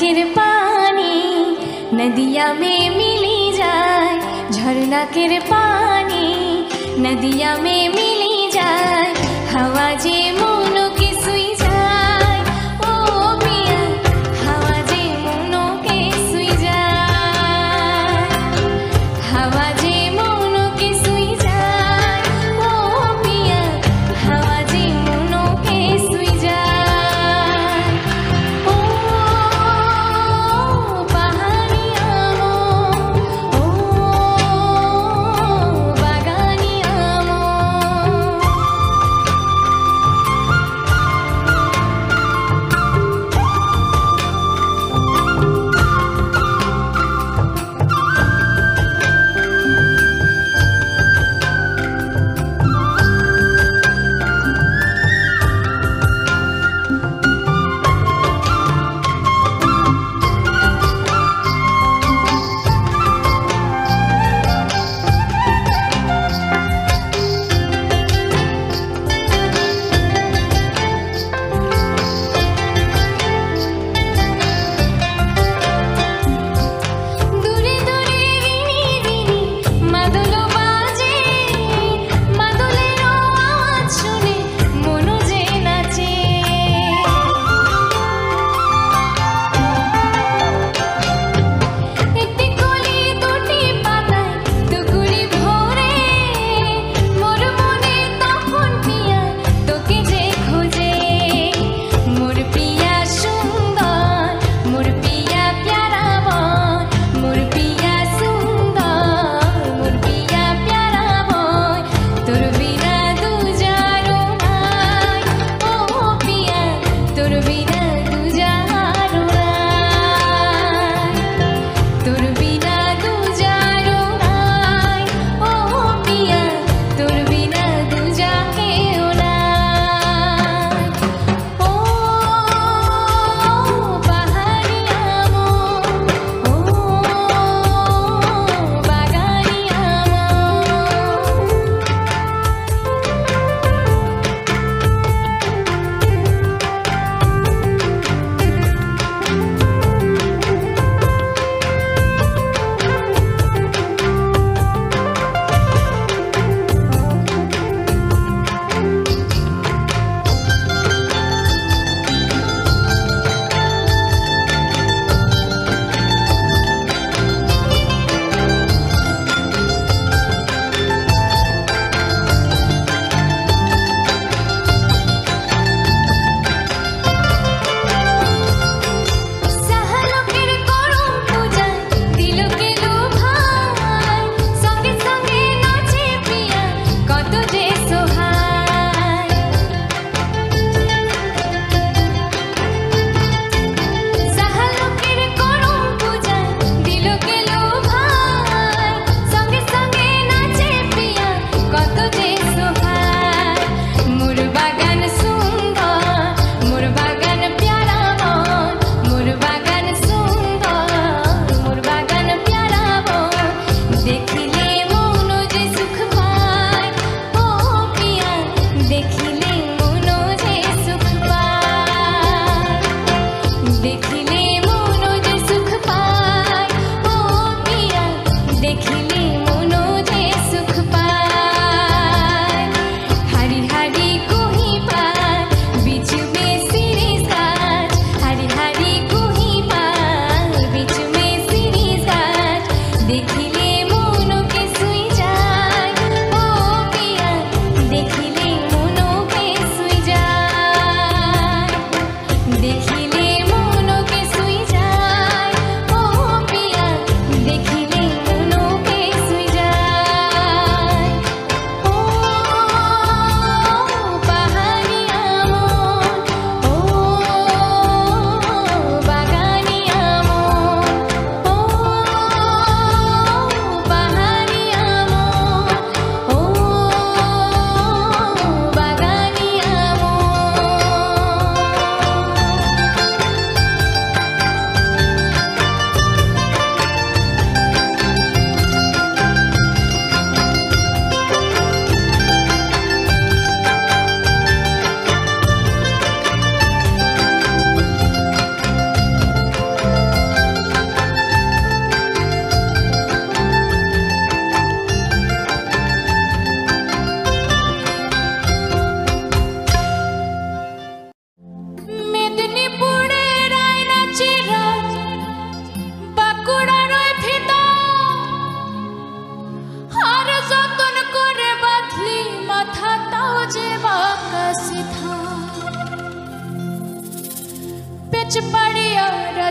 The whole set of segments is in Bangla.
के पानी नदिया में मिली जाए झरना के पानी नदिया में मिली जाए।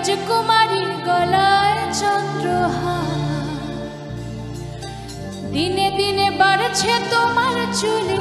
রাজকুমারীর গলায় চন্দ্রহার। দিনে দিনে বাড়ছে তোমার চুলের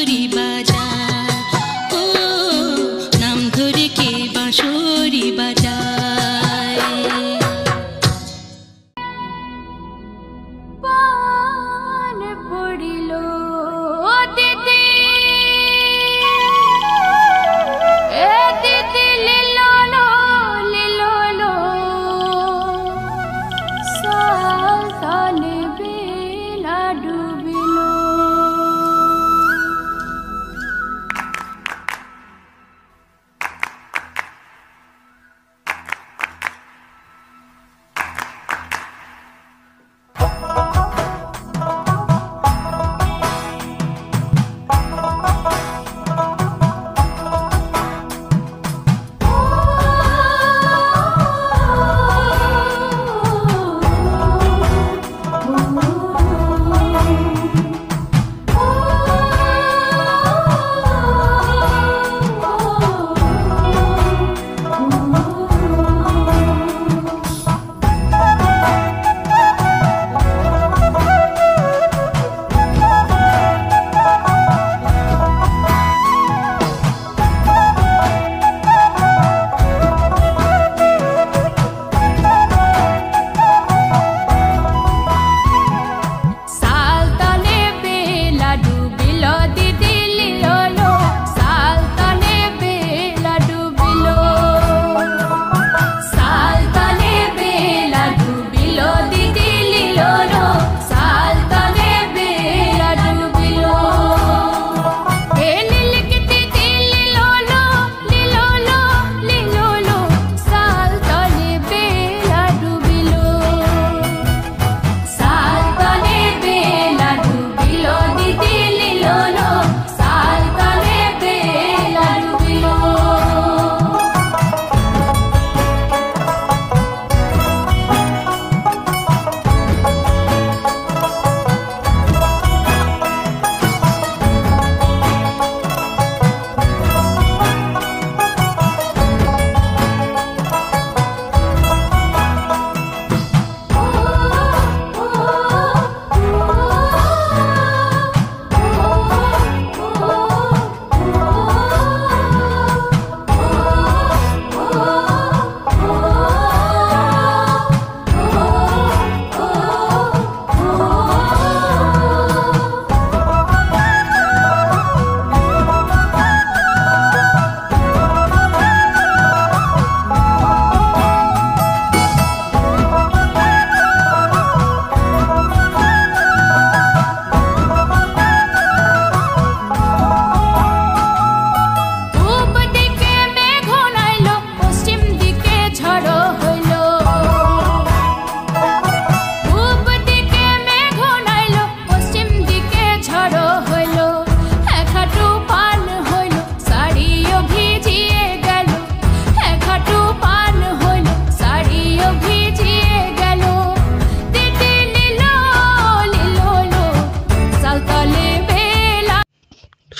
goodie, buddy.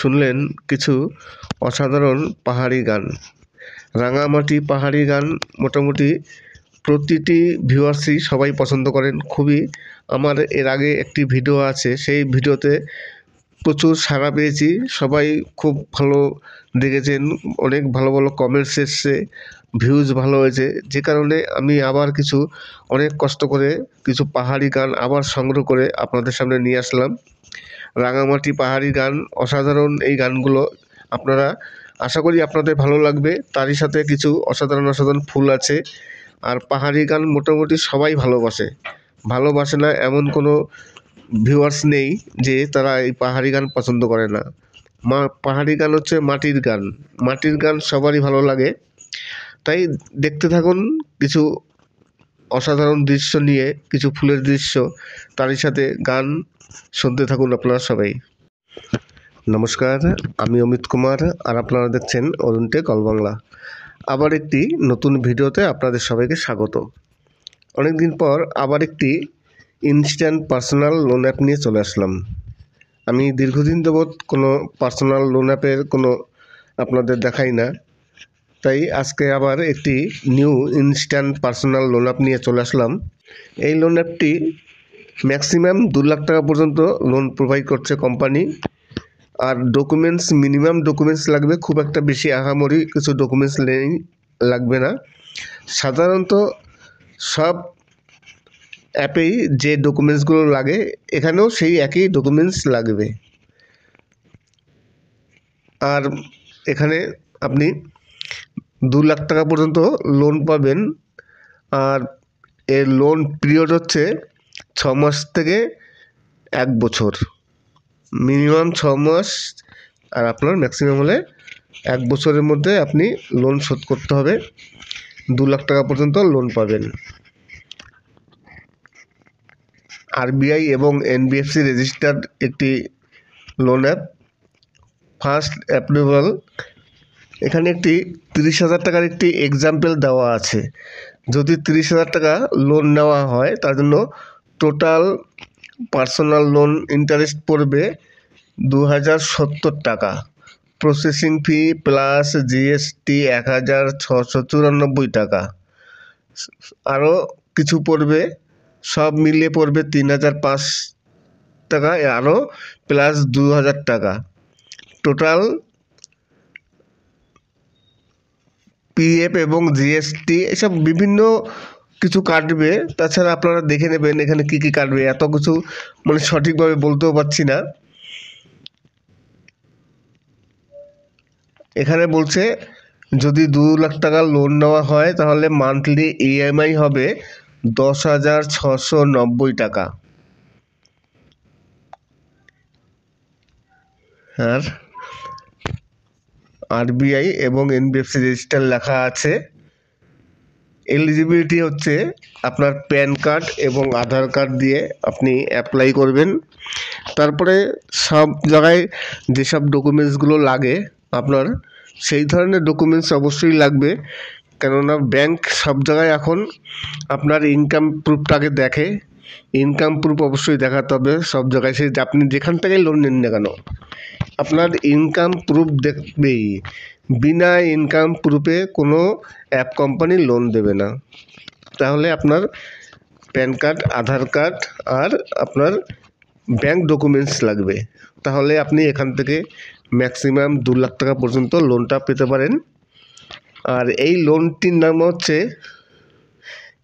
শুনলেন কিছু অসাধারণ পাহাড়ি গান। রাঙামাটি পাহাড়ি গান মোটামুটি প্রতিটি ভিউয়ার্সই সবাই পছন্দ করেন। খুবই আমার এর আগে একটি ভিডিও আছে, সেই ভিডিওতে প্রচুর সাড়া পেয়েছি। সবাই খুব ভালো দেখেছেন, অনেক ভালো ভালো কমেন্টস এসছে ভিউজ ভালো হয়েছে। যে কারণে আমি আবার কিছু, অনেক কষ্ট করে কিছু পাহাড়ি গান আবার সংগ্রহ করে আপনাদের সামনে নিয়ে আসলাম। রাঙামাটি পাহাড়ি গান, অসাধারণ এই গানগুলো আপনারা, আশা করি আপনাদের ভালো লাগবে। তারই সাথে কিছু অসাধারণ অসাধারণ ফুল আছে। আর পাহাড়ি গান মোটামুটি সবাই ভালোবাসে। ভালোবাসে না এমন কোনো ভিউয়ার্স নেই যে তারা এই পাহাড়ি গান পছন্দ করে না। মা, পাহাড়ি গান হচ্ছে মাটির গান। মাটির গান সবারই ভালো লাগে। তাই দেখতে থাকুন কিছু অসাধারণ দৃশ্য নিয়ে কিছু ফুলের দৃশ্য, তারই সাথে গান শুনতে থাকুন আপনারা সবাই। নমস্কার, আমি অমিত কুমার আর আপনারা দেখছেন অরুণটে কলবাংলা আবার একটি নতুন ভিডিওতে আপনাদের সবাইকে স্বাগত। অনেক দিন পর আবার একটি ইনস্ট্যান্ট পার্সোনাল লোন অ্যাপ নিয়ে চলে আসলাম। আমি দীর্ঘদিন যাবৎ কোনো পার্সোনাল লোন অ্যাপের কোনো আপনাদের দেখাই না। তাই আজকে আবার একটি new instant personal loan app নিয়ে চলে আসলাম। এই লোন অ্যাপটি ম্যাক্সিমাম দু লাখ টাকা পর্যন্ত লোন প্রোভাইড করছে কোম্পানি আর ডকুমেন্টস মিনিমাম ডকুমেন্টস লাগবে, খুব একটা বেশি আহামরি কিছু ডকুমেন্টস নেই, লাগবে না। সাধারণত সব অ্যাপেই যে ডকুমেন্টসগুলো লাগে, এখানেও সেই একই ডকুমেন্টস লাগবে। আর এখানে আপনি দু লাখ টাকা পর্যন্ত লোন পাবেন। আর এর লোন পিরিয়ড হচ্ছে ছ মাস থেকে এক বছর। মিনিমাম ছ মাস আর আপনার ম্যাক্সিমাম হলে এক বছরের মধ্যে আপনি লোন শোধ করতে হবে। দু লাখ টাকা পর্যন্ত লোন পাবেন। আরবিআই এবং এনবিএফসি রেজিস্টার্ড একটি লোন অ্যাপ ফার্স্ট অ্যাপ্রুভাল এখানে একটি তিরিশ হাজার টাকার একটি এক্সাম্পল দেওয়া আছে। যদি তিরিশ হাজার টাকা লোন নেওয়া হয়, তার জন্য টোটাল পার্সোনাল লোন ইন্টারেস্ট পড়বে দু হাজার সত্তর টাকা। প্রসেসিং ফি প্লাস জিএসটি এক হাজার ছশো চুরানব্বই টাকা। আরও কিছু পড়বে, সব মিলিয়ে পড়বে তিন হাজার পাঁচ টাকা আরও প্লাস দু হাজার টাকা। টোটাল পিএফ এবং জিএসটি এসব বিভিন্ন কিছু কাটবে। তাছাড়া আপনারা দেখে নেবেন এখানে কি কি কাটবে। এত কিছু মানে সঠিকভাবে বলতেও পারছি না। এখানে বলছে, যদি দু লাখ টাকা লোন নেওয়া হয়, তাহলে মান্থলি ইএমআই হবে দশ হাজার ছশো নব্বই টাকা। আর আরবিআই এবং এনবিএফসি রেজিস্টার লেখা আছে। এলিজিবিলিটি হচ্ছে আপনার প্যান কার্ড এবং আধার কার্ড দিয়ে আপনি অ্যাপ্লাই করবেন। তারপরে সব জায়গায় যেসব ডকুমেন্টসগুলো লাগে আপনার, সেই ধরনের ডকুমেন্টস অবশ্যই লাগবে। কেননা ব্যাংক সব জায়গায় এখন আপনার ইনকাম প্রুফটাকে দেখে। ইনকাম প্রুফ অবশ্যই দেখাতে হবে সব জায়গায়। সে আপনি যেখান থেকে লোন নেন না কেন। আপনার ইনকাম প্রুফ দেখবেই। বিনা ইনকাম প্রুফে কোনো অ্যাপ কোম্পানি লোন দেবে না। তাহলে আপনার প্যান কার্ড আধার কার্ড আর আপনার ব্যাংক ডকুমেন্টস লাগবে। তাহলে আপনি এখান থেকে ম্যাক্সিমাম দু লাখ টাকা পর্যন্ত লোনটা পেতে পারেন। আর এই লোনটির নাম হচ্ছে,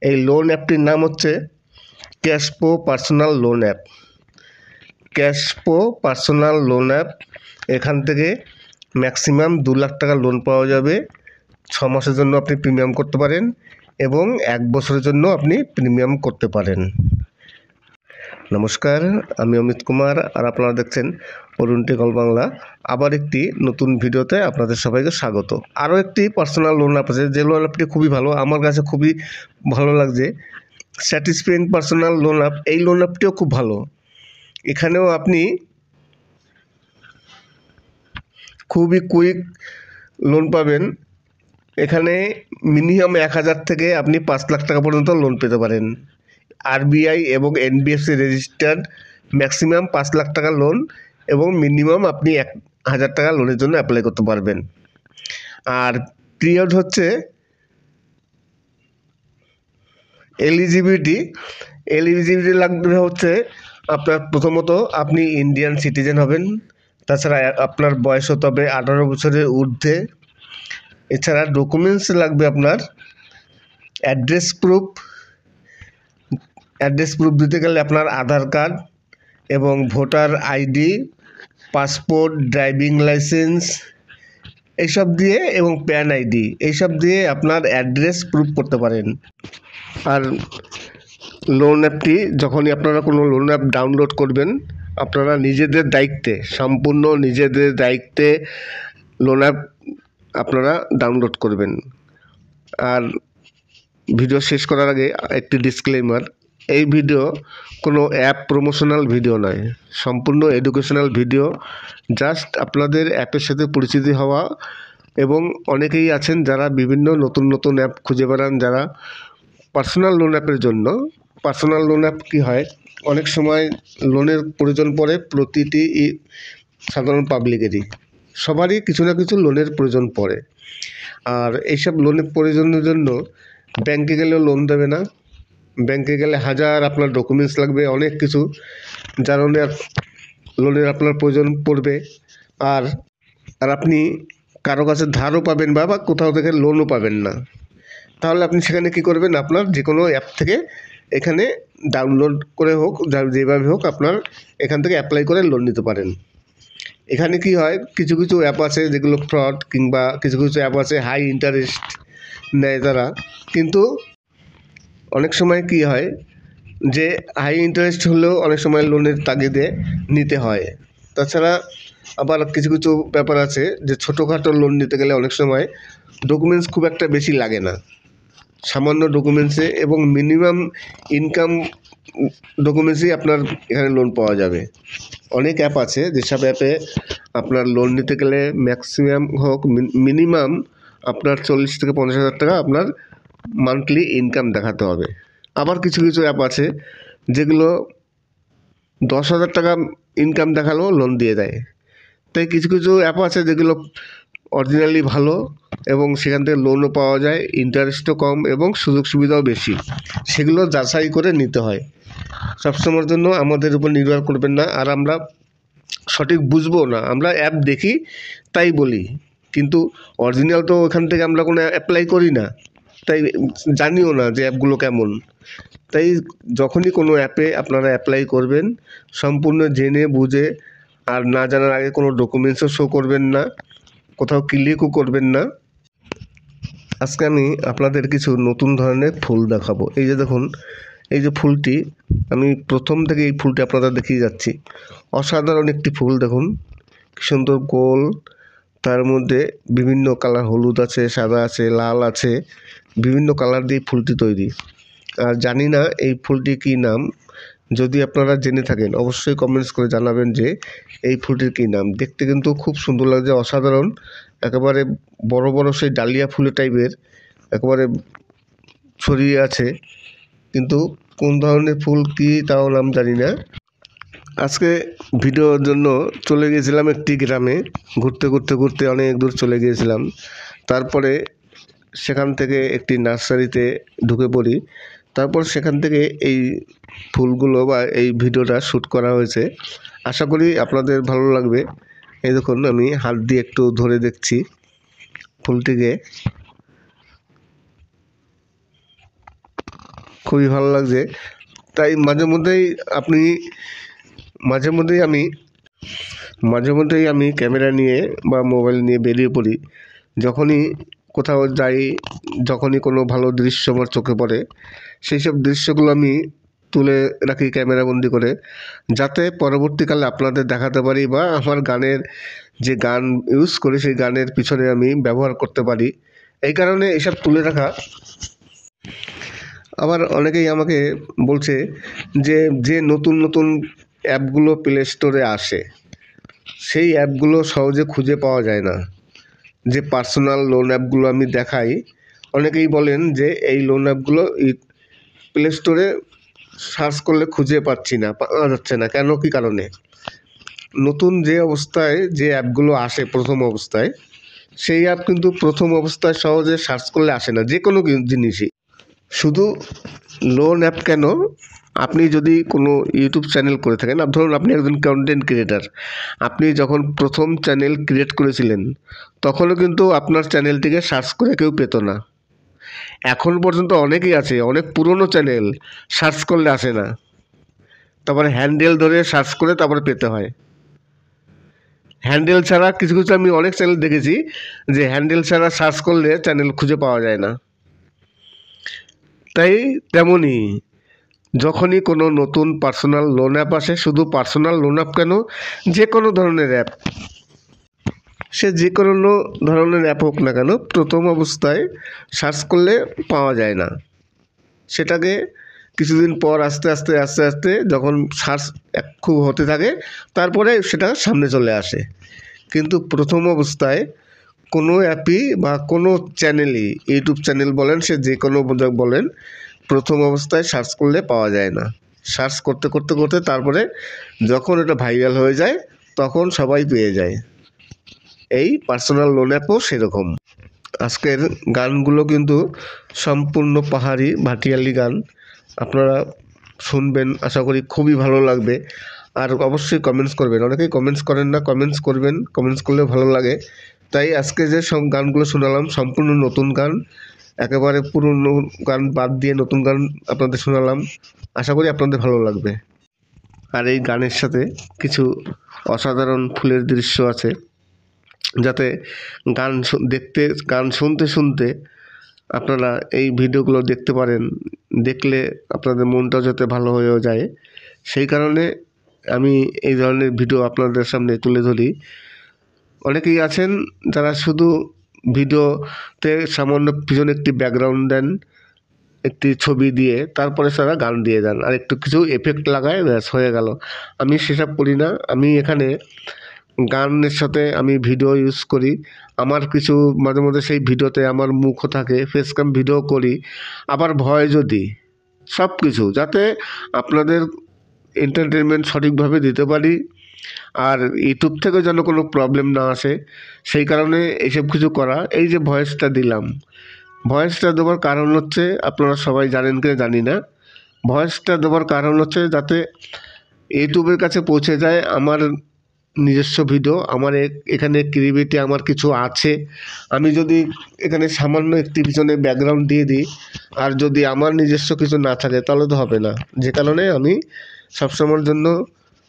এই লোন অ্যাপটির নাম হচ্ছে Cashpo personal loan app Cashpo personal loan app এখান থেকে ম্যাক্সিমাম দু লাখ টাকা লোন পাওয়া যাবে। ছ মাসের জন্য আপনি প্রিমিয়াম করতে পারেন এবং এক বছরের জন্য আপনি প্রিমিয়াম করতে পারেন। নমস্কার, আমি অমিত কুমার আর আপনারা দেখছেন অরুণ টেকল বাংলা। আবার একটি নতুন ভিডিওতে আপনাদের সবাইকে স্বাগত। আরও একটি পার্সোনাল লোন অ্যাপ আছে যে লোন অ্যাপটি খুবই ভালো, আমার কাছে খুবই ভালো লাগছে। স্যাটিসফাইং পার্সোনাল লোন অ্যাপ এই লোন অ্যাপটিও খুব ভালো। এখানেও আপনি খুবই কুইক লোন পাবেন। এখানে মিনিমাম এক হাজার থেকে আপনি পাঁচ লাখ টাকা পর্যন্ত লোন পেতে পারেন। আরবিআই এবং এনবিএফসি রেজিস্টার্ড ম্যাক্সিমাম পাঁচ লাখ টাকা লোন এবং মিনিমাম আপনি এক হাজার টাকা লোনের জন্য অ্যাপ্লাই করতে পারবেন। আর পিরিয়ড হচ্ছে এলিজিবিলিটি এলিজিবিলিটি লাগবে হচ্ছে আপনার প্রথমত আপনি ইন্ডিয়ান সিটিজেন হবেন। তাছাড়া আপনার বয়স হতে হবে আঠারো বছরের ঊর্ধ্বে। এছাড়া ডকুমেন্টস লাগবে আপনার। অ্যাড্রেস প্রুফ অ্যাড্রেস প্রুফ দিতে গেলে আপনার আধার কার্ড এবং voter ID, passport driving licence এইসব দিয়ে এবং প্যান আইডি। এইসব দিয়ে আপনার অ্যাড্রেস প্রুফ করতে পারেন। আর লোন অ্যাপটি যখনই আপনারা কোনো লোন অ্যাপ ডাউনলোড করবেন, আপনারা নিজেদের দায়িত্বে, সম্পূর্ণ নিজেদের দায়িত্বে লোন অ্যাপ আপনারা ডাউনলোড করবেন। আর ভিডিও শেষ করার আগে একটি ডিসক্লেমার এই ভিডিও কোনো অ্যাপ প্রমোশনাল ভিডিও নয়, সম্পূর্ণ এডুকেশনাল ভিডিও জাস্ট আপনাদের অ্যাপের সাথে পরিচিতি হওয়া এবং অনেকেই আছেন যারা বিভিন্ন নতুন নতুন অ্যাপ খুঁজে বেড়ান, যারা পার্সোনাল লোন অ্যাপের জন্য। পার্সোনাল লোন অ্যাপ কী হয়? অনেক সময় লোনের প্রয়োজন পড়ে প্রতিটি সাধারণ পাবলিকেরই সবারই কিছু না কিছু লোনের প্রয়োজন পড়ে। আর এইসব লোনের প্রয়োজনের জন্য ব্যাংকে গেলেও লোন দেবে না। ব্যাংকে গেলে হাজার আপনার ডকুমেন্টস লাগবে, অনেক কিছু, যার লোনের লোনের আপনার প্রয়োজন পড়বে। আর আর আপনি কারও কাছে ধারও পাবেন বা কোথাও থেকে লোনও পাবেন না। তাহলে আপনি সেখানে কি করবেন? আপনার যে কোনো অ্যাপ থেকে এখানে ডাউনলোড করে হোক যেভাবে হোক আপনার এখান থেকে অ্যাপ্লাই করে লোন নিতে পারেন। এখানে কি হয়, কিছু কিছু অ্যাপ আছে যেগুলো ফ্রড কিংবা কিছু কিছু অ্যাপ আছে হাই ইন্টারেস্ট নেয় তারা। কিন্তু অনেক সময় কি হয়, যে হাই ইন্টারেস্ট হলেও অনেক সময় লোনের তাগিদে নিতে হয়। তাছাড়া আবার কিছু কিছু ব্যাপার আছে, যে ছোটোখাটো লোন নিতে গেলে অনেক সময় ডকুমেন্টস খুব একটা বেশি লাগে না। সামান্য ডকুমেন্টসে এবং মিনিমাম ইনকাম ডকুমেন্টসই আপনার এখানে লোন পাওয়া যাবে। অনেক অ্যাপ আছে, যেসব অ্যাপে আপনার লোন নিতে গেলে ম্যাক্সিমাম হোক মিনিমাম আপনার চল্লিশ থেকে পঞ্চাশ হাজার টাকা আপনার মান্থলি ইনকাম দেখাতে হবে। আবার কিছু কিছু অ্যাপ আছে, যেগুলো দশ হাজার টাকা ইনকাম দেখালেও লোন দিয়ে দেয়। তাই কিছু কিছু অ্যাপ আছে, যেগুলো অরিজিনালি ভালো এবং সেখান থেকে লোনও পাওয়া যায় ইন্টারেস্টও কম এবং সুযোগ সুবিধাও বেশি। সেগুলো যাচাই করে নিতে হয়। সবসময়ের জন্য আমাদের উপর নির্ভর করবেন না আর আমরা সঠিক বুঝব না। আমরা অ্যাপ দেখি, তাই বলি। কিন্তু অরিজিনাল তো ওখান থেকে আমরা কোনো অ্যাপ্লাই করি না। তাই জানিও না যে অ্যাপগুলো কেমন। তাই যখনই কোনো অ্যাপে আপনারা অ্যাপ্লাই করবেন, সম্পূর্ণ জেনে, বুঝে আর না জানার আগে কোনো ডকুমেন্টসও শো করবেন না। কোথাও ক্লিকও করবেন না। আজকে আমি আপনাদের কিছু নতুন ধরনের ফুল দেখাবো। এই যে দেখুন, এই যে ফুলটি, আমি প্রথম থেকে এই ফুলটি আপনাদের দেখিয়ে যাচ্ছি। অসাধারণ একটি ফুল দেখুন, কি সুন্দর গোল। তার মধ্যে বিভিন্ন কালার হলুদ আছে, সাদা আছে, লাল আছে, বিভিন্ন কালার দিয়ে ফুলটি তৈরি। আর জানি না এই ফুলটি কি নাম যদি আপনারা জেনে থাকেন, অবশ্যই কমেন্টস করে জানাবেন যে এই ফুলটির কী নাম। দেখতে কিন্তু খুব সুন্দর লাগছে, অসাধারণ। একেবারে বড় বড় সেই ডালিয়া ফুলের টাইপের একেবারে ছড়িয়ে আছে। কিন্তু কোন ধরনের ফুল, কী, তাও নাম জানি না। আজকে ভিডিওর জন্য চলে গিয়েছিলাম একটি গ্রামে। ঘুরতে ঘুরতে ঘুরতে অনেক দূর চলে গিয়েছিলাম। তারপরে সেখান থেকে একটি নার্সারিতে ঢুকে পড়ি। তারপর সেখান থেকে এই ফুলগুলো বা এই ভিডিওটা শ্যুট করা হয়েছে। আশা করি আপনাদের ভালো লাগবে। এই দেখুন, আমি হাত দিয়ে একটু ধরে দেখছি ফুলটিকে। খুবই ভালো লাগছে। তাই মাঝে মধ্যেই আপনি, মাঝে মধ্যেই আমি, মাঝে মধ্যেই আমি ক্যামেরা নিয়ে বা মোবাইল নিয়ে বেরিয়ে পড়ি। যখনই কোথাও যাই, যখনই কোনো ভালো দৃশ্য আমার চোখে পড়ে, সেই সব দৃশ্যগুলো আমি তুলে রাখি ক্যামেরাবন্দি করে, যাতে পরবর্তীকালে আপনাদের দেখাতে পারি বা আমার গানের যে গান ইউজ করি, সেই গানের পিছনে আমি ব্যবহার করতে পারি। এই কারণে এসব তুলে রাখা। আবার অনেকেই আমাকে বলছে যে যে নতুন নতুন অ্যাপগুলো প্লে স্টোরে আসে, সেই অ্যাপগুলো সহজে খুঁজে পাওয়া যায় না। যে পার্সোনাল লোন অ্যাপগুলো আমি দেখাই, অনেকেই বলেন যে, এই লোন অ্যাপগুলো প্লে স্টোরে সার্চ করলে খুঁজে পাচ্ছি না, পাওয়া যাচ্ছে না। কেন, কী কারণে? নতুন যে অবস্থায় যে অ্যাপগুলো আসে প্রথম অবস্থায়, সেই অ্যাপ কিন্তু প্রথম অবস্থায় সহজে সার্চ করলে আসে না, যে কোনো জিনিসই। শুধু লোন অ্যাপ কেন? আপনি যদি কোনো ইউটিউব চ্যানেল করে থাকেন ধরুন আপনি একজন কন্টেন্ট ক্রিয়েটার আপনি যখন প্রথম চ্যানেল ক্রিয়েট করেছিলেন, তখনও কিন্তু আপনার চ্যানেলটিকে সার্চ করে কেউ পেত না। এখন পর্যন্ত অনেকেই আছে, অনেক পুরনো চ্যানেল সার্চ করলে আসে না। তারপরে হ্যান্ডেল ধরে সার্চ করে তারপরে পেতে হয়। হ্যান্ডেল ছাড়া কিছু কিছু আমি অনেক চ্যানেল দেখেছি যে হ্যান্ডেল ছাড়া সার্চ করলে চ্যানেল খুঁজে পাওয়া যায় না। তাই তেমনই, যখনই কোনো নতুন পার্সোনাল লোন অ্যাপ আসে, শুধু পার্সোনাল লোন অ্যাপ কেন, যে কোনো ধরনের অ্যাপ সে যে কোনো ধরনের অ্যাপ হোক না কেন, প্রথম অবস্থায় সার্চ করলে পাওয়া যায় না। সেটাকে কিছুদিন পর আস্তে আস্তে আস্তে আস্তে যখন সার্চ খুব হতে থাকে, তারপরে সেটা সামনে চলে আসে। কিন্তু প্রথম অবস্থায় কোনো অ্যাপই বা কোনো চ্যানেলই ইউটিউব চ্যানেল বলেন, সে যে কোনো বলেন, প্রথম অবস্থায় সার্চ করলে পাওয়া যায় না। সার্চ করতে করতে করতে তারপরে যখন এটা ভাইরাল হয়ে যায়, তখন সবাই পেয়ে যায়। এই পার্সোনাল লোন অ্যাপও সেরকম। আজকের গানগুলো কিন্তু সম্পূর্ণ পাহাড়ি ভাটিয়ালি গান। আপনারা শুনবেন, আশা করি খুবই ভালো লাগবে। আর অবশ্যই কমেন্টস করবেন। অনেকেই কমেন্টস করেন না কমেন্টস করবেন। কমেন্টস করলে ভালো লাগে। তাই আজকে যে সব গানগুলো শোনালাম, সম্পূর্ণ নতুন গান। একেবারে পুরনো গান বাদ দিয়ে নতুন গান আপনাদের শোনালাম। আশা করি আপনাদের ভালো লাগবে। আর এই গানের সাথে কিছু অসাধারণ ফুলের দৃশ্য আছে। যাতে গান দেখতে, গান শুনতে শুনতে আপনারা এই ভিডিওগুলো দেখতে পারেন, দেখলে আপনাদের মনটাও যাতে ভালো হয়েও যায়। সেই কারণে আমি এই ধরনের ভিডিও আপনাদের সামনে তুলে ধরি। অনেকেই আছেন যারা শুধু ভিডিওতে সামান্য পিছনে একটি ব্যাকগ্রাউন্ড দেন, একটি ছবি দিয়ে, তারপরে তারা গান দিয়ে দেন আর একটু কিছু এফেক্ট লাগায় ব্যাস, হয়ে গেল। আমি সেসব করি না। আমি এখানে গানের সাথে আমি ভিডিও ইউজ করি। আমার কিছু মাঝে মধ্যে সেই ভিডিওতে আমার মুখও থাকে ফেস ক্যাম ভিডিও করি। আবার ভয়েসও দিই সব কিছু যাতে আপনাদের এন্টারটেনমেন্ট সঠিকভাবে দিতে পারি। আর ইউটিউব থেকে যেন কোনো প্রবলেম না আসে, সেই কারণে এইসব কিছু করা। এই যে ভয়েসটা দিলাম ভয়েসটা দেওয়ার কারণ হচ্ছে, আপনারা সবাই জানেন কি জানি না। ভয়েসটা দেওয়ার কারণ হচ্ছে যাতে ইউটিউবের কাছে পৌঁছে যায়, আমার নিজস্ব ভিডিও আমার এখানে ক্রিয়েটিভিটি আমার কিছু আছে। আমি যদি এখানে সামান্য একটি পিছনে ব্যাকগ্রাউন্ড দিয়ে দিই, আর যদি আমার নিজস্ব কিছু না থাকে, তাহলে তো হবে না। যে কারণে আমি সবসময়ের জন্য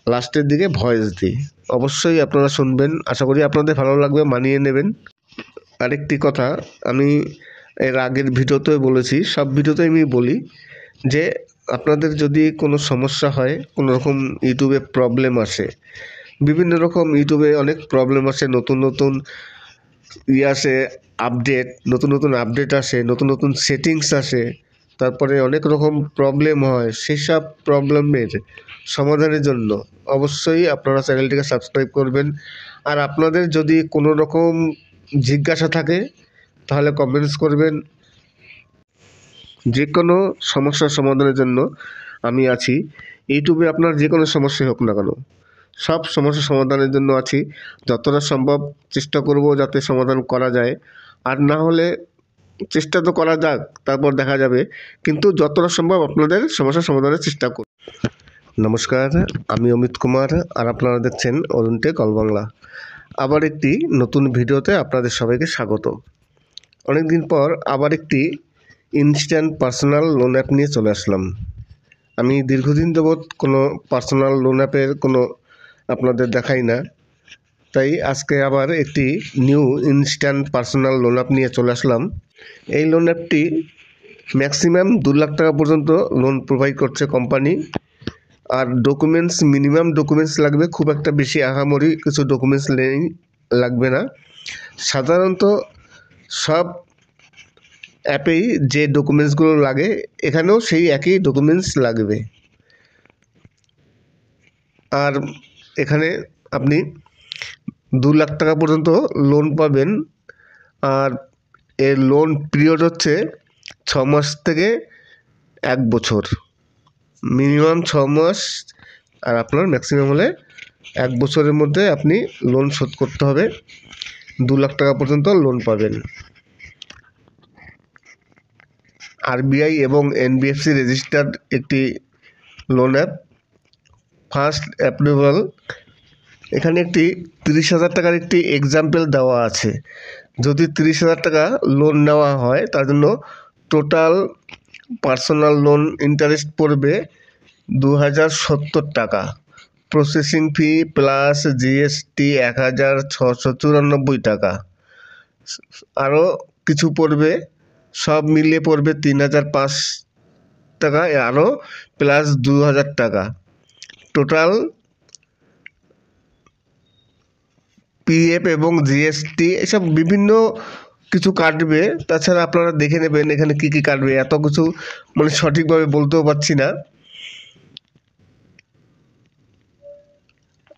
লাস্টের দিকে ভয়েস দিই। অবশ্যই আপনারা শুনবেন, আশা করি আপনাদের ভালো লাগবে, মানিয়ে নেবেন। আরেকটি কথা, আমি এর আগের ভিডিওতেও বলেছি, সব ভিডিওতে আমি বলি যে, আপনাদের যদি কোনো সমস্যা হয়, কোনো রকম ইউটিউবে প্রবলেম আসে বিভিন্ন রকম ইউটিউবে অনেক প্রবলেম আসে, নতুন নতুন ই আসে আপডেট নতুন নতুন আপডেট আসে, নতুন নতুন সেটিংস আসে, তারপরে অনেক রকম প্রবলেম হয়, সেসব প্রবলেমের সমাধানের জন্য অবশ্যই আপনারা চ্যানেলটিকে সাবস্ক্রাইব করবেন। আর আপনাদের যদি কোনো রকম জিজ্ঞাসা থাকে, তাহলে কমেন্টস করবেন। যে কোনো সমস্যার সমাধানের জন্য আমি আছি। ইউটিউবে আপনার যে কোনো সমস্যাই হোক না কেন। সব সমস্যা সমাধানের জন্য আছি। যতটা সম্ভব চেষ্টা করব যাতে সমাধান করা যায়। আর না হলে চেষ্টা তো করা যাক, তারপর দেখা যাবে। কিন্তু যতটা সম্ভব আপনাদের সমস্যা সমাধানের চেষ্টা করব। নমস্কার, আমি অমিত কুমার আর আপনারা দেখছেন অরুণ টেক বাংলা। আবার একটি নতুন ভিডিওতে আপনাদের সবাইকে স্বাগত অনেক দিন পর আবার একটি ইনস্ট্যান্ট পার্সোনাল লোন অ্যাপ নিয়ে চলে আসলাম। আমি দীর্ঘদিন যাবৎ কোনো পার্সোনাল লোন অ্যাপের কোনো আপনাদের দেখাই না। তাই আজকে আবার একটি new instant personal loan app নিয়ে চলে আসলাম। এই লোন অ্যাপটি ম্যাক্সিমাম দু লাখ টাকা পর্যন্ত লোন প্রোভাইড করছে কোম্পানি আর ডকুমেন্টস মিনিমাম ডকুমেন্টস লাগবে, খুব একটা বেশি আহামরি কিছু ডকুমেন্টস নেই লাগবে না। সাধারণত সব অ্যাপেই যে ডকুমেন্টসগুলো লাগে, এখানেও সেই একই ডকুমেন্টস লাগবে। আর এখানে আপনি দু লাখ টাকা পর্যন্ত লোন পাবেন। আর এর লোন পিরিয়ড হচ্ছে ছ মাস থেকে এক বছর। মিনিমাম ছ মাস আর আপনার ম্যাক্সিমাম হলে এক বছরের মধ্যে আপনি লোন শোধ করতে হবে। দু লাখ টাকা পর্যন্ত লোন পাবেন। আরবিআই এবং এনবিএফসি রেজিস্টার্ড একটি লোন অ্যাপ ফার্স্ট অ্যাপ্রুভাল এখানে একটি তিরিশ হাজার টাকার একটি এক্সাম্পল দেওয়া আছে। যদি তিরিশ হাজার টাকা লোন নেওয়া হয়, তার জন্য টোটাল পার্সোনাল লোন ইন্টারেস্ট পড়বে দু হাজার সত্তর টাকা। প্রসেসিং ফি প্লাস জিএসটি এক হাজার ছশো চুরানব্বই টাকা। আরও কিছু পড়বে, সব মিলিয়ে পড়বে তিন হাজার পাঁচ টাকা আরও প্লাস দু হাজার টাকা। টোটাল পিএফ এবং জিএসটি এসব বিভিন্ন কিছু কাটবে। তাছাড়া আপনারা দেখে নেবেন এখানে কি কি কাটবে। এত কিছু মানে সঠিকভাবে বলতেও পারছি না।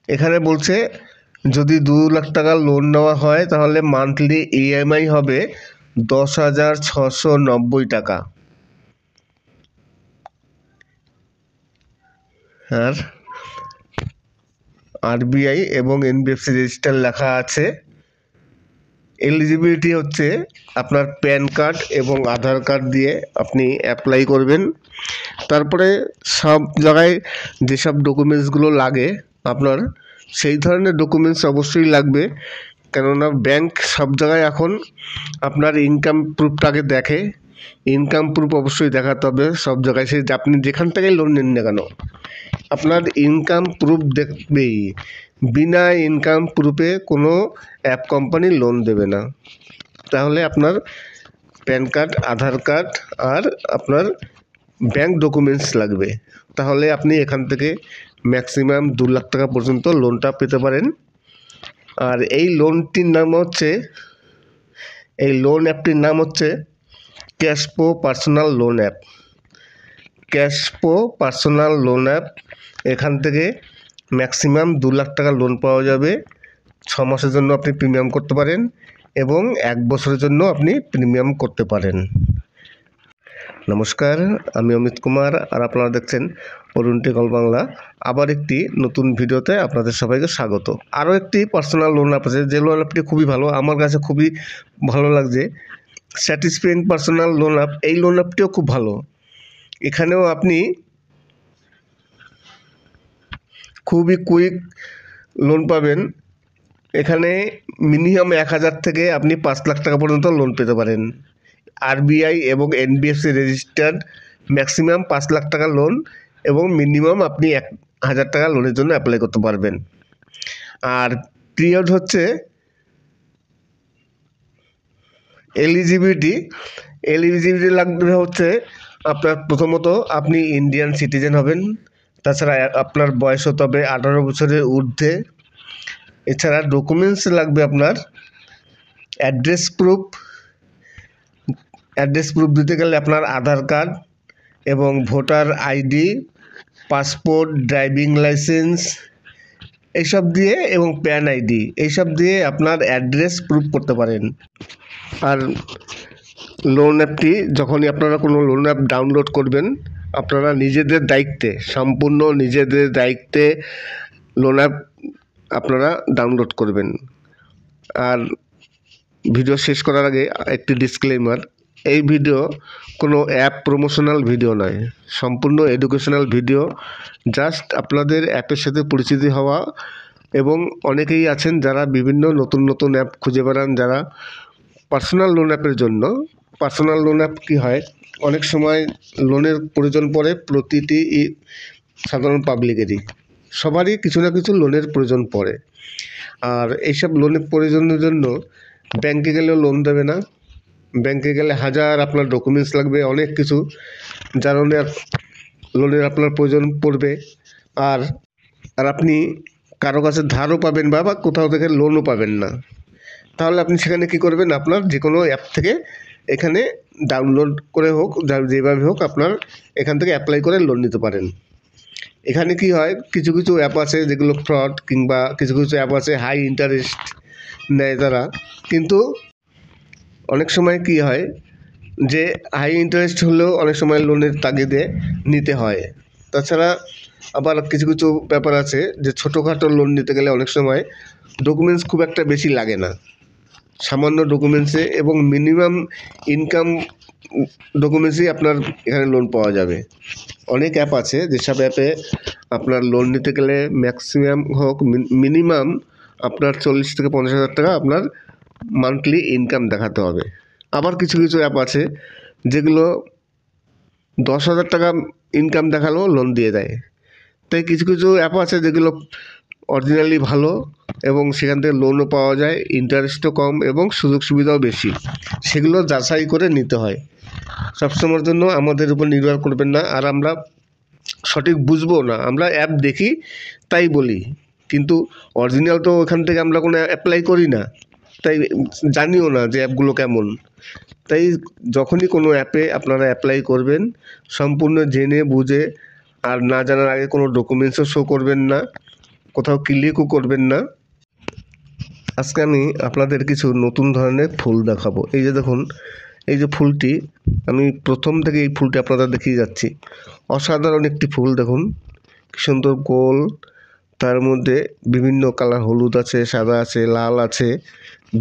এখানে বলছে, যদি দু লাখ টাকা লোন নেওয়া হয়, তাহলে মান্থলি ইএমআই হবে দশ হাজার ছশো নব্বই টাকা। আর আরবিআই এবং এনবিএফসি রেজিস্টার লেখা আছে। এলিজিবিলিটি হচ্ছে আপনার প্যান কার্ড এবং আধার কার্ড দিয়ে আপনি অ্যাপ্লাই করবেন। তারপরে সব জায়গায় যেসব ডকুমেন্টসগুলো লাগে আপনার, সেই ধরনের ডকুমেন্টস অবশ্যই লাগবে। কেননা ব্যাংক সব জায়গায় এখন আপনার ইনকাম প্রুফটাকে দেখে। ইনকাম প্রুফ অবশ্যই দেখাতে হবে সব জায়গায়। সে আপনি যেখান থেকেই লোন নেন না কেন। আপনার ইনকাম প্রুফ দেখবেই। বিনা ইনকাম প্রুফে কোনো অ্যাপ কোম্পানি লোন দেবে না। তাহলে আপনার প্যান কার্ড আধার কার্ড আর আপনার ব্যাংক ডকুমেন্টস লাগবে। তাহলে আপনি এখান থেকে ম্যাক্সিমাম দু লাখ টাকা পর্যন্ত লোনটা পেতে পারেন। আর এই লোনটির নাম হচ্ছে, এই লোন অ্যাপটির নাম হচ্ছে Cashpo personal loan app Cashpo personal loan app এখান থেকে ম্যাক্সিমাম দু লাখ টাকা লোন পাওয়া যাবে। ছ মাসের জন্য আপনি প্রিমিয়াম করতে পারেন এবং এক বছরের জন্য আপনি প্রিমিয়াম করতে পারেন। নমস্কার, আমি অমিত কুমার আর আপনারা দেখছেন অরুণ টেকল বাংলা। আবার একটি নতুন ভিডিওতে আপনাদের সবাইকে স্বাগত। আরও একটি পার্সোনাল লোন আছে যে লোন আপটি খুবই ভালো, আমার কাছে খুবই ভালো লাগছে। স্যাটিসফাইং পার্সোনাল লোন আপ এই লোন আপটিও খুব ভালো। এখানেও আপনি খুবই কুইক লোন পাবেন। এখানে মিনিমাম এক হাজার থেকে আপনি পাঁচ লাখ টাকা পর্যন্ত লোন পেতে পারেন। আরবিআই এবং এনবিএফসি রেজিস্টার্ড ম্যাক্সিমাম পাঁচ লাখ টাকা লোন এবং মিনিমাম আপনি এক হাজার টাকা লোনের জন্য অ্যাপ্লাই করতে পারবেন। আর পিরিয়ড হচ্ছে এলিজিবিলিটি এলিজিবিলিটি লাগবে হচ্ছে আপনার প্রথমত আপনি ইন্ডিয়ান সিটিজেন হবেন। তাছাড়া আপনার বয়স হতে হবে আঠারো বছরের ঊর্ধ্বে। এছাড়া ডকুমেন্টস লাগবে আপনার অ্যাড্রেস প্রুফ অ্যাড্রেস প্রুফ দিতে গেলে আপনার আধার কার্ড এবং voter ID passport driving licence এইসব দিয়ে এবং প্যান আইডি এইসব দিয়ে আপনার অ্যাড্রেস প্রুফ করতে পারেন। আর লোন অ্যাপটি যখনই আপনারা কোনো লোন অ্যাপ ডাউনলোড করবেন আপনারা নিজেদের দায়িত্বে, সম্পূর্ণ নিজেদের দায়িত্বে লোন অ্যাপ আপনারা ডাউনলোড করবেন। আর ভিডিও শেষ করার আগে একটি ডিসক্লেমার এই ভিডিও কোনো অ্যাপ প্রমোশনাল ভিডিও নয়। সম্পূর্ণ এডুকেশনাল ভিডিও জাস্ট আপনাদের অ্যাপের সাথে পরিচিতি হওয়া এবং অনেকেই আছেন যারা বিভিন্ন নতুন নতুন অ্যাপ খুঁজে বেড়ান, যারা পার্সোনাল লোন অ্যাপের জন্য। পার্সোনাল লোন অ্যাপ কী হয়? অনেক সময় লোনের প্রয়োজন পড়ে প্রতিটি সাধারণ পাবলিকেরই সবারই কিছু না কিছু লোনের প্রয়োজন পড়ে। আর এইসব লোনের প্রয়োজনের জন্য ব্যাংকে গেলেও লোন দেবে না। ব্যাংকে গেলে হাজার আপনার ডকুমেন্টস লাগবে, অনেক কিছু, যার লোনের আপনার প্রয়োজন পড়বে। আর আর আপনি কারও কাছে ধারও পাবেন বা কোথাও থেকে লোনও পাবেন না। তাহলে আপনি সেখানে কি করবেন? আপনার যে কোনো অ্যাপ থেকে এখানে ডাউনলোড করে হোক যেভাবে হোক আপনার এখান থেকে অ্যাপ্লাই করে লোন নিতে পারেন। এখানে কি হয়, কিছু কিছু অ্যাপ আছে যেগুলো ফ্রড কিংবা কিছু কিছু অ্যাপ আছে হাই ইন্টারেস্ট নেয় তারা। কিন্তু অনেক সময় কি হয়, যে হাই ইন্টারেস্ট হলেও অনেক সময় লোনের তাগিদে নিতে হয়। তাছাড়া আবার কিছু কিছু ব্যাপার আছে, যে ছোটোখাটো লোন নিতে গেলে অনেক সময় ডকুমেন্টস খুব একটা বেশি লাগে না। সামান্য ডকুমেন্টসে এবং মিনিমাম ইনকাম ডকুমেন্টসই আপনার এখানে লোন পাওয়া যাবে। অনেক অ্যাপ আছে, যেসব অ্যাপে আপনার লোন নিতে গেলে ম্যাক্সিমাম হোক মিনিমাম আপনার চল্লিশ থেকে পঞ্চাশ হাজার টাকা আপনার মান্থলি ইনকাম দেখাতে হবে। আবার কিছু কিছু অ্যাপ আছে, যেগুলো দশ হাজার টাকা ইনকাম দেখালেও লোন দিয়ে দেয়। তাই কিছু কিছু অ্যাপ আছে, যেগুলো অরিজিনালি ভালো এবং সেখান থেকে লোনও পাওয়া যায় ইন্টারেস্টও কম এবং সুযোগ সুবিধাও বেশি। সেগুলো যাচাই করে নিতে হয়। সবসময়ের জন্য আমাদের উপর নির্ভর করবেন না আর আমরা সঠিক বুঝব না। আমরা অ্যাপ দেখি, তাই বলি। কিন্তু অরিজিনাল তো ওখান থেকে আমরা কোনো অ্যাপ্লাই করি না। তাই জানিও না যে অ্যাপগুলো কেমন। তাই যখনই কোনো অ্যাপে আপনারা অ্যাপ্লাই করবেন, সম্পূর্ণ জেনে, বুঝে আর না জানার আগে কোনো ডকুমেন্টসও শো করবেন না। কোথাও ক্লিকও করবেন না। আজকে আমি আপনাদের কিছু নতুন ধরনের ফুল দেখাবো। এই যে দেখুন, এই যে ফুলটি, আমি প্রথম থেকে এই ফুলটি আপনাদের দেখিয়ে যাচ্ছি। অসাধারণ একটি ফুল দেখুন, কি সুন্দর গোল। তার মধ্যে বিভিন্ন কালার হলুদ আছে, সাদা আছে, লাল আছে,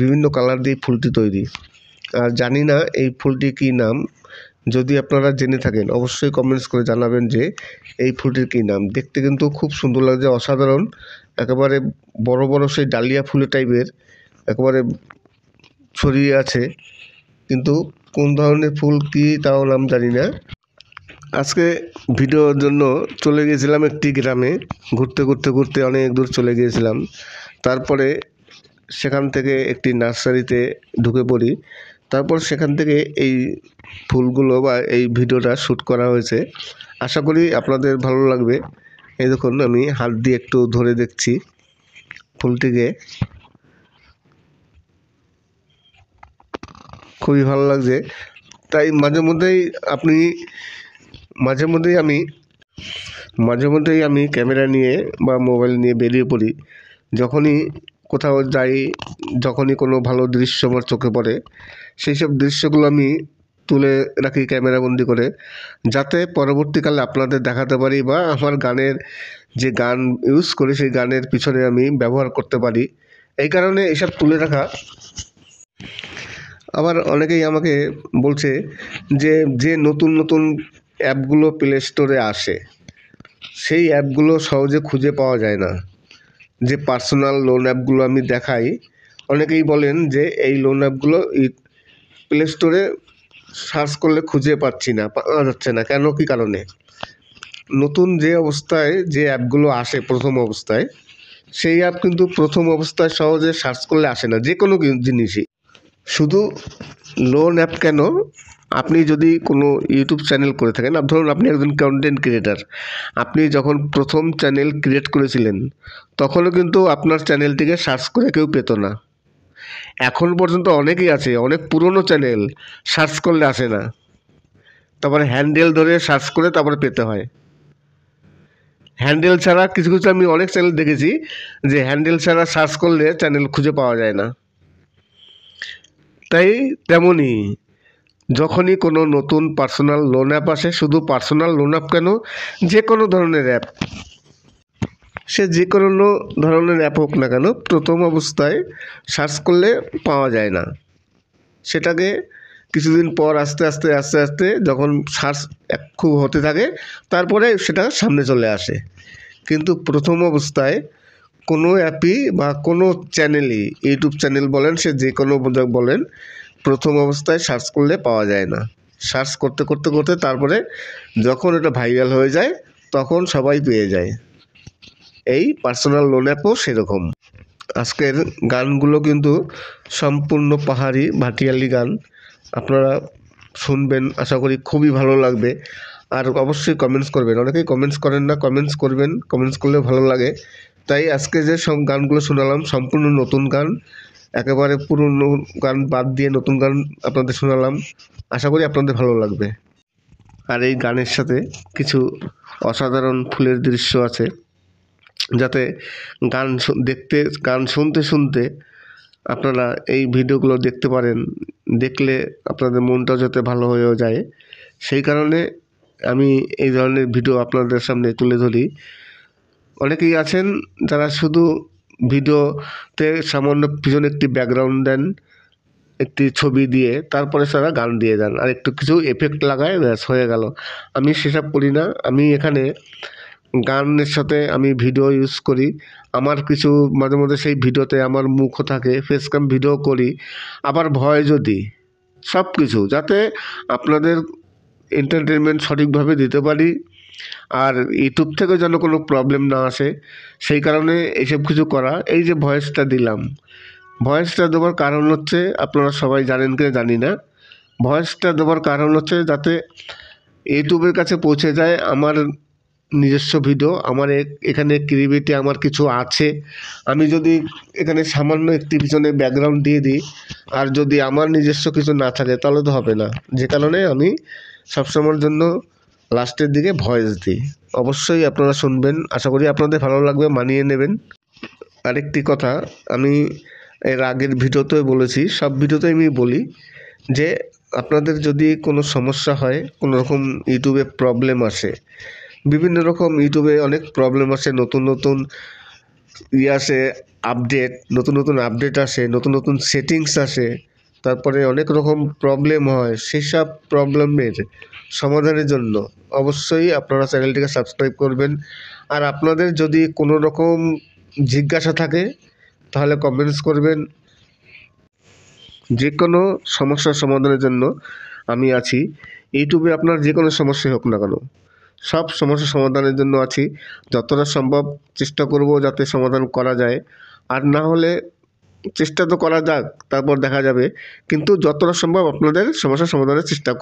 বিভিন্ন কালার দিয়ে ফুলটি তৈরি। আর জানি না এই ফুলটি কি নাম যদি আপনারা জেনে থাকেন, অবশ্যই কমেন্টস করে জানাবেন যে এই ফুলটির কী নাম। দেখতে কিন্তু খুব সুন্দর লাগছে, অসাধারণ। একেবারে বড় বড় সেই ডালিয়া ফুলের টাইপের একেবারে ছড়িয়ে আছে। কিন্তু কোন ধরনের ফুল, কী, তাও নাম জানি না। আজকে ভিডিওর জন্য চলে গিয়েছিলাম একটি গ্রামে। ঘুরতে ঘুরতে ঘুরতে অনেক দূর চলে গিয়েছিলাম। তারপরে সেখান থেকে একটি নার্সারিতে ঢুকে পড়ি। তারপর সেখান থেকে এই ফুলগুলো বা এই ভিডিওটা শ্যুট করা হয়েছে। আশা করি আপনাদের ভালো লাগবে। এই দেখুন, আমি হাত দিয়ে একটু ধরে দেখছি ফুলটিকে। খুবই ভালো লাগছে। তাই মাঝে মধ্যেই আপনি, মাঝে মধ্যেই আমি, মাঝে মধ্যেই আমি ক্যামেরা নিয়ে বা মোবাইল নিয়ে বেরিয়ে পড়ি। যখনই কোথাও যাই, যখনই কোনো ভালো দৃশ্য আমার চোখে পড়ে সেই সব দৃশ্যগুলো আমি তুলে রাখি ক্যামেরাবন্দি করে, যাতে পরবর্তীকালে আপনাদের দেখাতে পারি বা আমার গানের যে গান ইউজ করি, সেই গানের পিছনে আমি ব্যবহার করতে পারি। এই কারণে এসব তুলে রাখা। আবার অনেকেই আমাকে বলছে যে যে নতুন নতুন অ্যাপগুলো প্লে স্টোরে আসে, সেই অ্যাপগুলো সহজে খুঁজে পাওয়া যায় না। যে পার্সোনাল লোন অ্যাপগুলো আমি দেখাই, অনেকেই বলেন যে, এই লোন অ্যাপগুলো প্লে স্টোরে সার্চ করলে খুঁজে পাচ্ছি না, পাওয়া যাচ্ছে না। কেন, কী কারণে? নতুন যে অবস্থায় যে অ্যাপগুলো আসে, প্রথম অবস্থায়, সেই অ্যাপ কিন্তু প্রথম অবস্থায় সহজে সার্চ করলে আসে না, যে কোনো জিনিসই। শুধু লোন অ্যাপ কেন? আপনি যদি কোনো ইউটিউব চ্যানেল করে থাকেন ধরুন আপনি একজন কন্টেন্ট ক্রিয়েটার আপনি যখন প্রথম চ্যানেল ক্রিয়েট করেছিলেন, তখনও কিন্তু আপনার চ্যানেলটিকে সার্চ করে কেউ পেতো না। এখন পর্যন্ত অনেকেই আছে, অনেক পুরনো চ্যানেল সার্চ করলে আসে না। তারপরে হ্যান্ডেল ধরে সার্চ করে তারপরে পেতে হয়। হ্যান্ডেল ছাড়া কিছু কিছু আমি অনেক চ্যানেল দেখেছি যে হ্যান্ডেল ছাড়া সার্চ করলে চ্যানেল খুঁজে পাওয়া যায় না। তাই তেমনই, যখনই কোনো নতুন পার্সোনাল লোন অ্যাপ আসে, শুধু পার্সোনাল লোন অ্যাপ কেন, যে কোনো ধরনের অ্যাপ সে যে কোনো ধরনের অ্যাপ হোক না কেন, প্রথম অবস্থায় সার্চ করলে পাওয়া যায় না। সেটাকে কিছুদিন পর আস্তে আস্তে আস্তে আস্তে যখন সার্চ খুব হতে থাকে, তারপরে সেটা সামনে চলে আসে। কিন্তু প্রথম অবস্থায় কোনো অ্যাপই বা কোনো চ্যানেলই ইউটিউব চ্যানেল বলেন, সে যে কোনো বলেন, প্রথম অবস্থায় সার্চ করলে পাওয়া যায় না। সার্চ করতে করতে করতে তারপরে যখন এটা ভাইরাল হয়ে যায়, তখন সবাই পেয়ে যায়। এই পার্সোনাল লোন অ্যাপও সেরকম। আজকের গানগুলো কিন্তু সম্পূর্ণ পাহাড়ি, ভাটিয়ালি গান। আপনারা শুনবেন, আশা করি খুবই ভালো লাগবে। আর অবশ্যই কমেন্টস করবেন। অনেকেই কমেন্টস করেন না কমেন্টস করবেন। কমেন্টস করলে ভালো লাগে। তাই আজকে যে সব গানগুলো শোনালাম, সম্পূর্ণ নতুন গান। একেবারে পুরনো গান বাদ দিয়ে নতুন গান আপনাদের শোনালাম। আশা করি আপনাদের ভালো লাগবে। আর এই গানের সাথে কিছু অসাধারণ ফুলের দৃশ্য আছে। যাতে গান দেখতে, গান শুনতে শুনতে আপনারা এই ভিডিওগুলো দেখতে পারেন, দেখলে আপনাদের মনটাও যাতে ভালো হয়েও যায়। সেই কারণে আমি এই ধরনের ভিডিও আপনাদের সামনে তুলে ধরি। অনেকেই আছেন যারা শুধু ভিডিওতে সামান্য পিছনে একটি ব্যাকগ্রাউন্ড দেন, একটি ছবি দিয়ে, তারপরে তারা গান দিয়ে দেন আর একটু কিছু এফেক্ট লাগায় ব্যাস, হয়ে গেল। আমি সেসব করি না। আমি এখানে গানের সাথে আমি ভিডিও ইউজ করি। আমার কিছু মাঝে মধ্যে সেই ভিডিওতে আমার মুখও থাকে ফেস ক্যাম ভিডিও করি। আবার ভয়েসও দিই সব কিছু যাতে আপনাদের এন্টারটেনমেন্ট সঠিকভাবে দিতে পারি। আর ইউটিউব থেকে যেন কোনো প্রবলেম না আসে, সেই কারণে এইসব কিছু করা। এই যে ভয়েসটা দিলাম ভয়েসটা দেওয়ার কারণ হচ্ছে, আপনারা সবাই জানেন কি জানি না। ভয়েসটা দেওয়ার কারণ হচ্ছে যাতে ইউটিউবের কাছে পৌঁছে যায়, আমার নিজস্ব ভিডিও আমার এখানে ক্রিয়েটিভিটি আমার কিছু আছে। আমি যদি এখানে সামান্য একটি পিছনে ব্যাকগ্রাউন্ড দিয়ে দিই, আর যদি আমার নিজস্ব কিছু না থাকে, তাহলে তো হবে না। যে কারণে আমি সবসময়ের জন্য লাস্টের দিকে ভয়েস দিই। অবশ্যই আপনারা শুনবেন, আশা করি আপনাদের ভালো লাগবে, মানিয়ে নেবেন। আরেকটি কথা, আমি এর আগের ভিডিওতেও বলেছি, সব ভিডিওতে আমি বলি যে আপনাদের যদি কোনো সমস্যা হয়, কোনো রকম ইউটিউবে প্রবলেম আসে বিভিন্ন রকম ইউটিউবে অনেক প্রবলেম আসে, নতুন নতুন ইয়ে আসে আপডেট নতুন নতুন আপডেট আসে, নতুন নতুন সেটিংস আসে, তারপরে অনেক রকম প্রবলেম হয়। সেই সব প্রবলেমের সমাধানের জন্য অবশ্যই আপনারা চ্যানেলটিকে সাবস্ক্রাইব করবেন। আর আপনাদের যদি কোনো রকম জিজ্ঞাসা থাকে, তাহলে কমেন্টস করবেন। যে কোনো সমস্যার সমাধানের জন্য আমি আছি। ইউটিউবে আপনার যে কোনো সমস্যাই হোক না কেন সব সমস্যা সমাধানের জন্য আছি। যতটা সম্ভব চেষ্টা করব যাতে সমাধান করা যায়। আর না হলে চেষ্টা তো করা যাক, তারপর দেখা যাবে। কিন্তু যতটা সম্ভব আপনাদের সমস্যা সমাধানের চেষ্টা